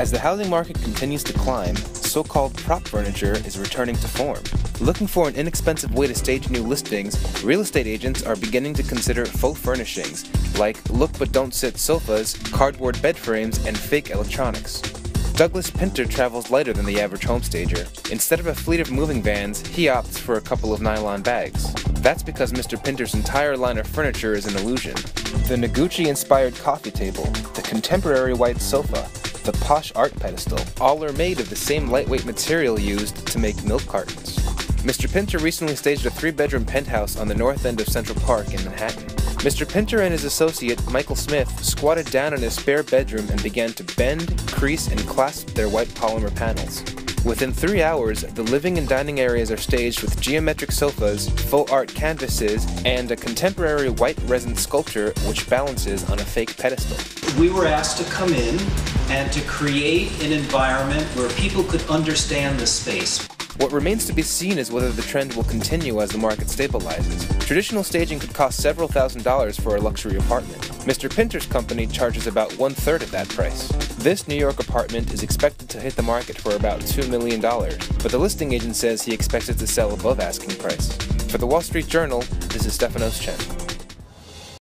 As the housing market continues to climb, so called prop furniture is returning to form. Looking for an inexpensive way to stage new listings, real estate agents are beginning to consider faux furnishings like look but don't sit sofas, cardboard bed frames, and fake electronics. Douglas Pinter travels lighter than the average homestager. Instead of a fleet of moving vans, he opts for a couple of nylon bags. That's because Mr. Pinter's entire line of furniture is an illusion. The Noguchi inspired coffee table, the contemporary white sofa, the posh art pedestal, all are made of the same lightweight material used to make milk cartons. Mr. Pinter recently staged a three bedroom penthouse on the north end of Central Park in Manhattan. Mr. Pinter and his associate, Michael Smith, squatted down in his spare bedroom and began to bend, crease, and clasp their white polymer panels. Within three hours, the living and dining areas are staged with geometric sofas, faux art canvases, and a contemporary white resin sculpture which balances on a fake pedestal. We were asked to come in and to create an environment where people could understand the space. What remains to be seen is whether the trend will continue as the market stabilizes. Traditional staging could cost several thousand dollars for a luxury apartment. Mr. Pinter's company charges about one third of that price. This New York apartment is expected to hit the market for about $2 million, but the listing agent says he expects it to sell above asking price. For the Wall Street Journal, this is Stefanos Chen.